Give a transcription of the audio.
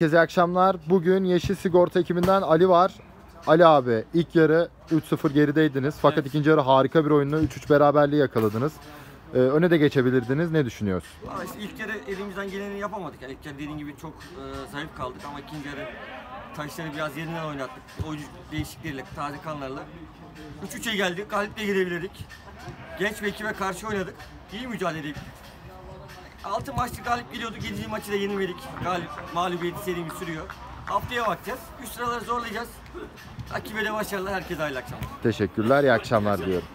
Herkese iyi akşamlar. Bugün Yeşil Sigorta ekibinden Ali var. Ali abi ilk yarı 3-0 gerideydiniz. Fakat Evet. ikinci yarı harika bir oyunla 3-3 beraberliği yakaladınız. Ee, öne de geçebilirdiniz. Ne düşünüyorsun? Valla işte ilk yarı elimizden geleni yapamadık. Yani ilk yarı dediğin gibi çok e, zayıf kaldık ama ikinci yarı taşları biraz yerinden oynattık. Oyuncu değişiklikleriyle, taze kanlarla. 3-3'e geldik, galiple girebilirdik. Genç bir ekibe karşı oynadık. İyi mücadele ettik. 6 maçlık galip geliyorduk, 7. maçı da yenilmedik. Galip, mağlubiyeti serimiz sürüyor. Haftaya bakacağız. Üst sıraları zorlayacağız. Rakibe de başarılar, herkese hayırlı akşamlar. Teşekkürler. iyi akşamlar diyorum.